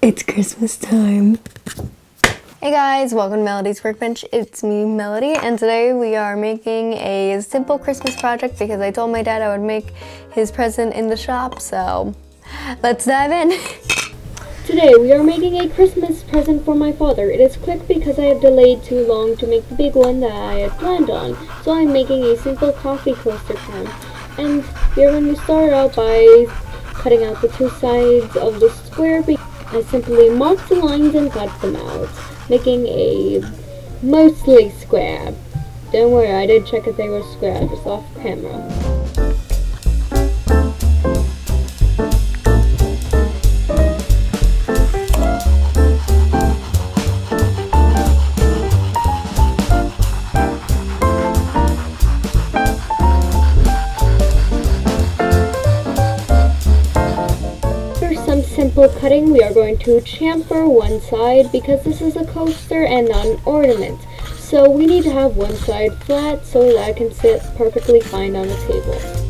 It's Christmas time. Hey guys, welcome to Melody's Workbench. It's me, Melody, and today we are making a simple Christmas project because I told my dad I would make his present in the shop, so let's dive in. Today we are making a Christmas present for my father. It is quick because I have delayed too long to make the big one that I had planned on, so I'm making a simple coffee coaster for him. And we are going to start out by cutting out the two sides of the square. I simply marked the lines and cut them out, making a mostly square. Don't worry, I did check if they were square, just off camera. Simple cutting, we are going to chamfer one side because this is a coaster and not an ornament. So we need to have one side flat so that it can sit perfectly fine on the table.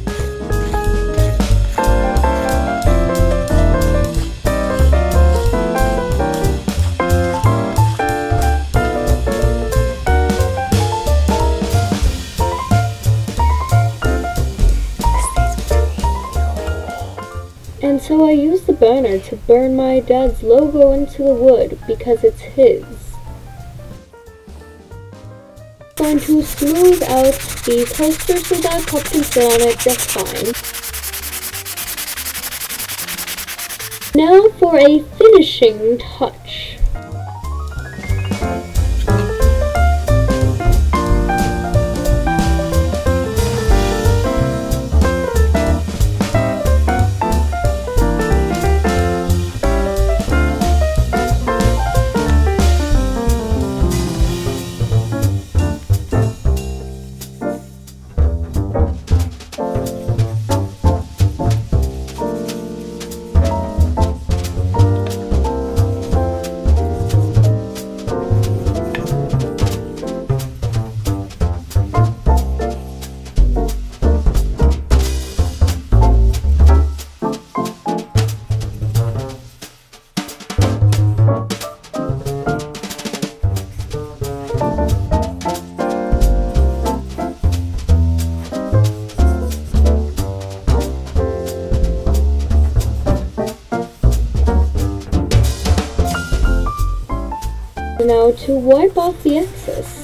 And so I used the burner to burn my dad's logo into the wood because it's his. I'm going to smooth out the coaster so that cup can fit on it just fine. Now for a finishing touch. Now to wipe off the excess.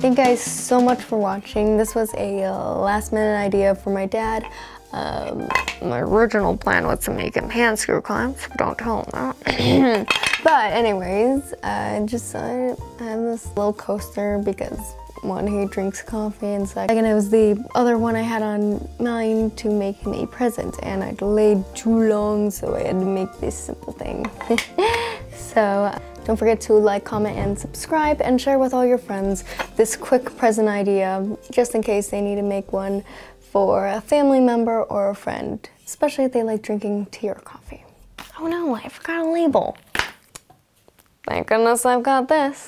Thank you guys so much for watching. This was a uh, last minute idea for my dad. Um, my original plan was to make him hand screw clamps. Don't tell him that. but anyways, I just I have this little coaster because one, he drinks coffee, and second, it was the other one I had on mind to make him a present, and I delayed too long, so I had to make this simple thing. so uh, don't forget to like, comment, and subscribe, and share with all your friends this quick present idea, just in case they need to make one for a family member or a friend, especially if they like drinking tea or coffee. Oh no, I forgot a label. Thank goodness I've got this.